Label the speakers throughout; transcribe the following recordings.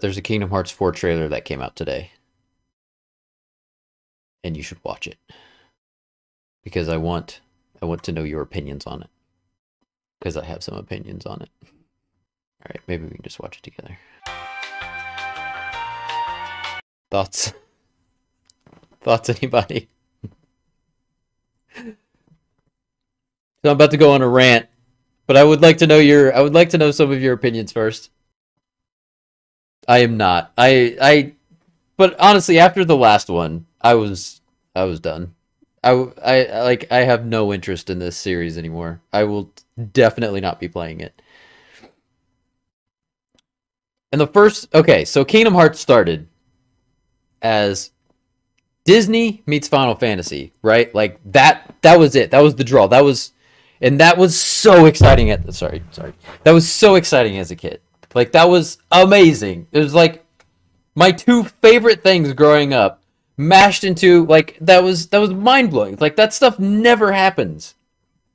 Speaker 1: there's a Kingdom Hearts 4 trailer that came out today. And you should watch it. Because I want I want to know your opinions on it. Because I have some opinions on it. Alright, maybe we can just watch it together. Thoughts? Thoughts, anybody? so I'm about to go on a rant, but I would like to know your I would like to know some of your opinions first. I am not. I I but honestly after the last one, I was I was done. I I like I have no interest in this series anymore. I will definitely not be playing it. And the first okay, so Kingdom Hearts started as Disney meets Final Fantasy, right? Like that that was it. That was the draw. That was and that was so exciting at sorry, sorry. That was so exciting as a kid. Like that was amazing. It was like my two favorite things growing up mashed into like that was that was mind blowing. Like that stuff never happens.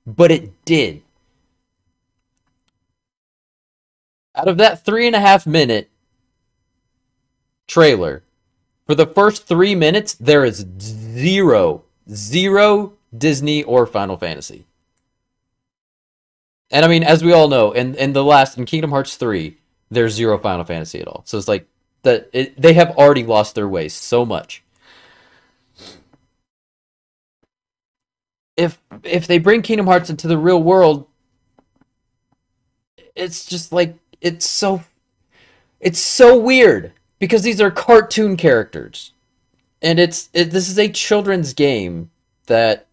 Speaker 1: But it did. Out of that three and a half minute trailer, for the first three minutes, there is zero, zero Disney or Final Fantasy. And I mean, as we all know, in, in the last, in Kingdom Hearts 3, there's zero Final Fantasy at all. So it's like, that it, they have already lost their way so much. If if they bring Kingdom Hearts into the real world, it's just like it's so it's so weird because these are cartoon characters and it's it, this is a children's game that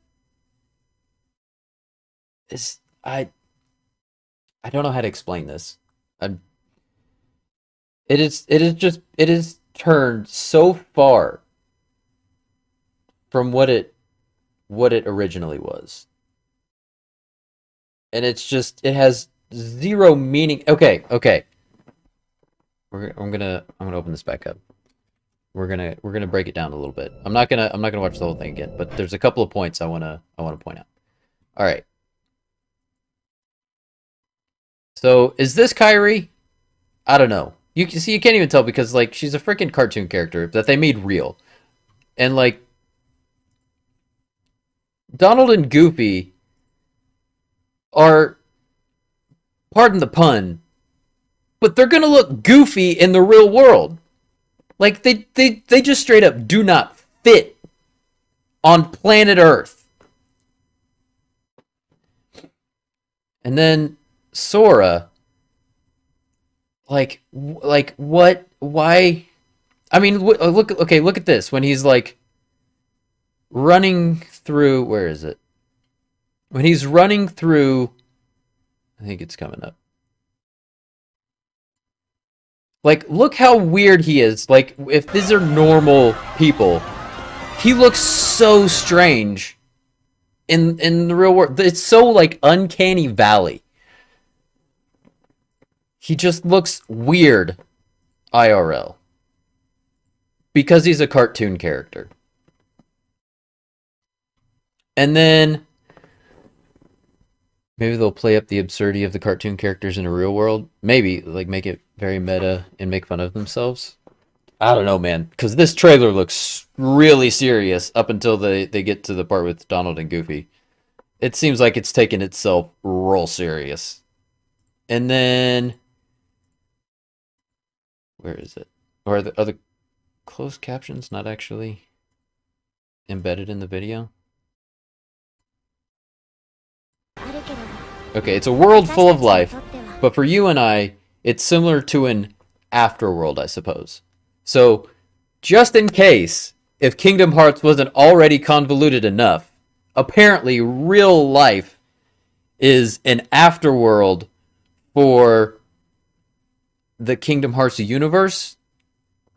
Speaker 1: is i i don't know how to explain this i'm it is it is just it is turned so far from what it what it originally was and it's just it has zero meaning okay okay we're, I'm gonna I'm gonna open this back up. We're gonna we're gonna break it down a little bit. I'm not gonna I'm not gonna watch the whole thing again, but there's a couple of points I wanna I wanna point out. All right. So is this Kairi? I don't know. You can see you can't even tell because like she's a freaking cartoon character that they made real, and like Donald and Goofy are, pardon the pun, but they're gonna look goofy in the real world. Like they they they just straight up do not fit on planet Earth. And then Sora like like what why I mean uh, look okay look at this when he's like running through where is it when he's running through I think it's coming up like, look how weird he is. Like, if these are normal people, he looks so strange in in the real world. It's so like uncanny valley. He just looks weird IRL because he's a cartoon character. And then maybe they'll play up the absurdity of the cartoon characters in a real world. Maybe like make it very meta and make fun of themselves. I don't know, man, because this trailer looks really serious up until they, they get to the part with Donald and Goofy. It seems like it's taking itself real serious. And then, where is it? Or are the, are the closed captions not actually embedded in the video? Okay, it's a world full of life, but for you and I, it's similar to an afterworld, I suppose. So, just in case, if Kingdom Hearts wasn't already convoluted enough, apparently real life is an afterworld for the Kingdom Hearts universe.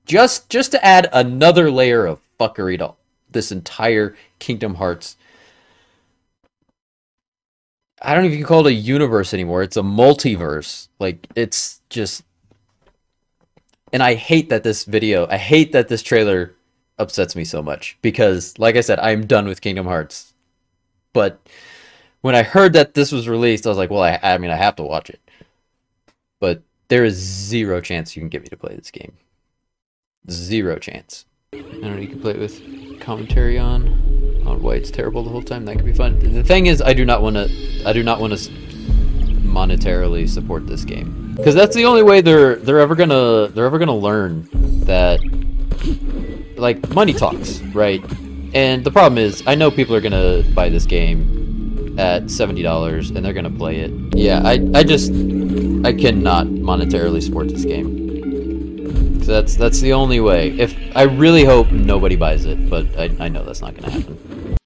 Speaker 1: Just just to add another layer of fuckery to this entire Kingdom Hearts I don't even call it a universe anymore. It's a multiverse. Like it's just and I hate that this video, I hate that this trailer upsets me so much because like I said, I'm done with Kingdom Hearts. But when I heard that this was released, I was like, well, I, I mean, I have to watch it. But there is zero chance you can get me to play this game. Zero chance. I don't know, you can play it with commentary on on why it's terrible the whole time. That could be fun. The thing is, I do not want to. I do not want to monetarily support this game because that's the only way they're they're ever gonna they're ever gonna learn that like money talks, right? And the problem is, I know people are gonna buy this game at seventy dollars and they're gonna play it. Yeah, I I just I cannot monetarily support this game. So that's that's the only way. If I really hope nobody buys it, but I I know that's not gonna happen.